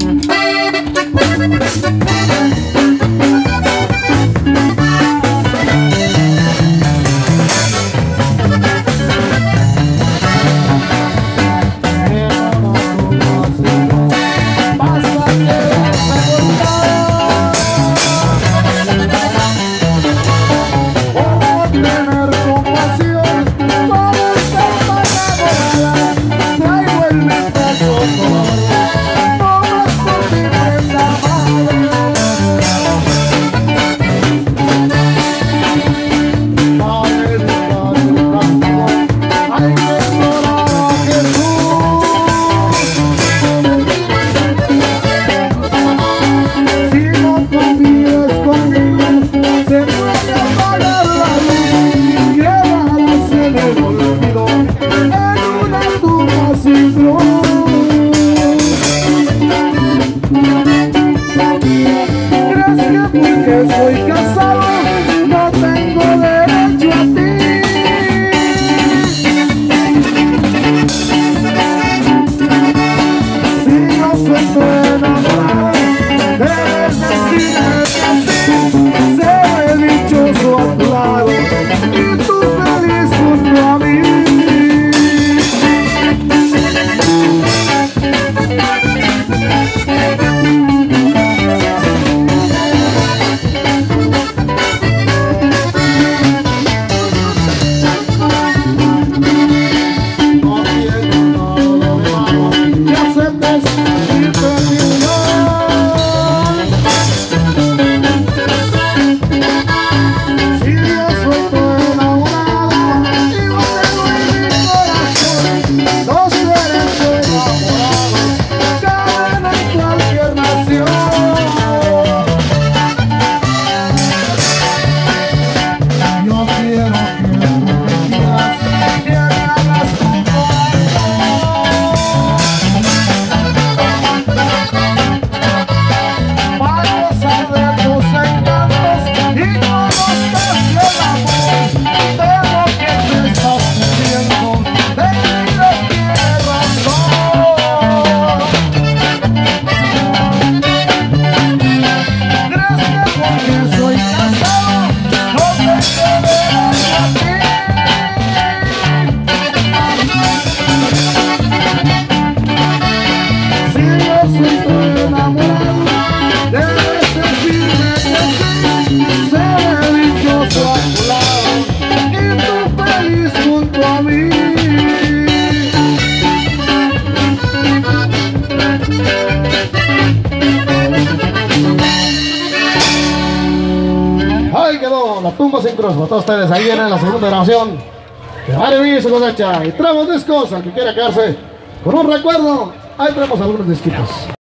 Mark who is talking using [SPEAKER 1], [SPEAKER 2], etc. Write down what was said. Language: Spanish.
[SPEAKER 1] Thank you. La tumba sin cruz. Para todos ustedes, ahí viene la segunda grabación. Vale bien su cosecha. Y traemos discos al que quiera quedarse con un recuerdo. Ahí tenemos algunos disquitos.